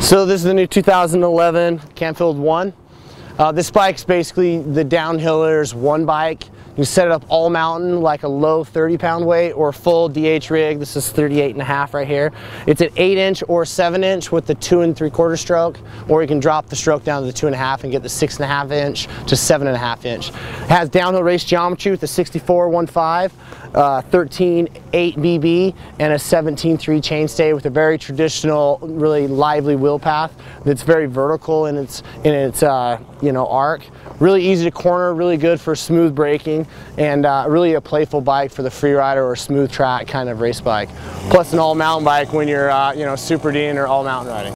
So this is the new 2011 Canfield 1. Uh, this bike's basically the downhillers one bike. You set it up all mountain like a low 30 pound weight or full DH rig. This is 38 and a half right here. It's an eight inch or seven inch with the two and three quarter stroke, or you can drop the stroke down to the two and a half and get the six and a half inch to seven and a half inch. It has downhill race geometry with a 64 1.5, uh, 13 8 BB, and a 17 3 chainstay with a very traditional, really lively wheel path that's very vertical in its in its uh, you know arc. Really easy to corner, really good for smooth braking, and uh, really a playful bike for the free rider or smooth track kind of race bike. Plus an all mountain bike when you're uh, you know super Dean or all mountain riding.